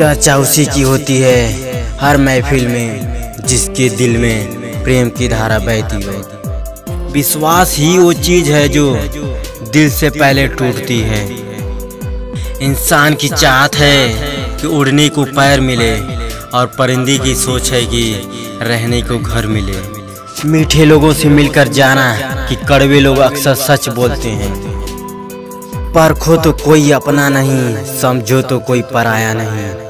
चर्चा उसी की होती है, हर महफिल में, जिसके दिल में प्रेम की धारा बहती है। विश्वास ही वो चीज़ है जो दिल से पहले टूटती है। इंसान की चाहत है कि उड़ने को पैर मिले और परिंदी की सोच है कि रहने को घर मिले। मीठे लोगों से मिलकर जाना कि कड़वे लोग अक्सर सच बोलते हैं। परखो तो कोई अपना नहीं, समझो तो कोई पराया नहीं।